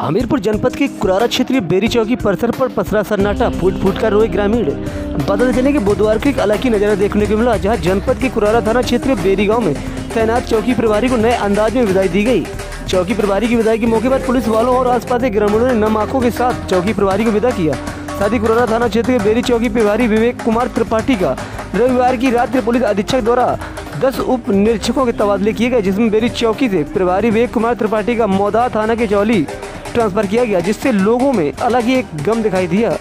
हमीरपुर जनपद के कुरारा क्षेत्रीय बेरी चौकी परिसर पर पसरा सन्नाटा फूट फूट कर रोए ग्रामीण। बदल चले के बुधवार को एक अलग ही नज़ारा देखने को मिला, जहाँ जनपद के कुरारा थाना क्षेत्र बेरी गाँव में तैनात चौकी प्रभारी को नए अंदाज में विदाई दी गई। चौकी प्रभारी की विदाई के मौके पर पुलिस वालों और आसपास के ग्रामीणों ने नम आँखों के साथ चौकी प्रभारी को विदा किया। साथ ही कुरारा थाना क्षेत्र के बेरी चौकी प्रभारी विवेक कुमार त्रिपाठी का रविवार की रात में पुलिस अधीक्षक द्वारा दस उप निरीक्षकों के तबादले किए गए, जिसमें बेरी चौकी से प्रभारी विवेक कुमार त्रिपाठी का मौदा थाना के चौली ट्रांसफ़र किया गया जिससे लोगों में अलग ही एक गम दिखाई दिया।